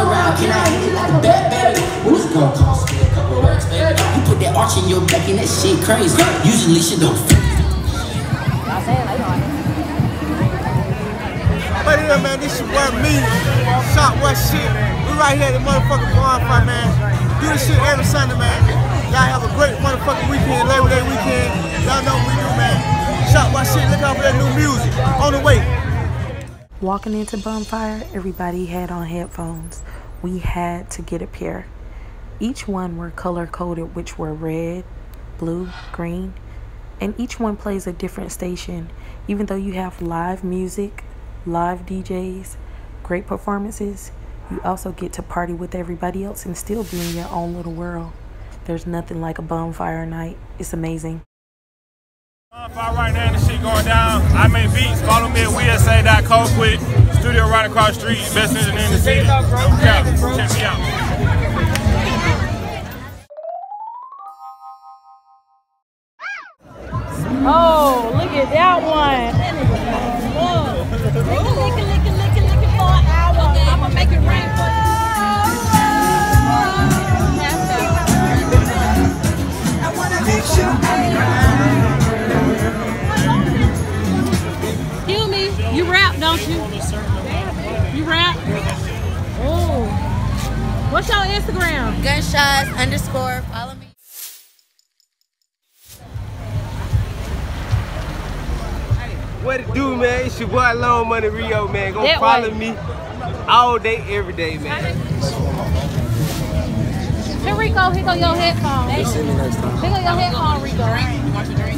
around, can I hit it like a bad baby? Well, it's gonna cost me a couple racks, baby. You put that arch in your back and that shit crazy. Usually shit don't fit. But yeah, man, this shit worth me. Shot what shit. We right here at the motherfucking bonfire, man. Do this shit every Sunday, man. Y'all have a great motherfucking weekend, Labor Day weekend. Walking into Bonfire, everybody had on headphones. We had to get a pair. Each one were color coded, which were red, blue, green, and each one plays a different station. Even though you have live music, live DJs, great performances, you also get to party with everybody else and still be in your own little world. There's nothing like a bonfire night. It's amazing. Bonfire right now, the shit going down. I make beats. Follow me at WeSA.co quick. Studio right across the street. Best engineer in the city. No cap. Check me out. Oh, look at that one. You? You rap? Oh. What's your Instagram? Gunshots underscore. Follow me. What it do, man? It's your boy Long Money Rio, man. Go That follow way. me all day, every day, man. Here, Rico, here go your headphone. Here go your headphone, Rico.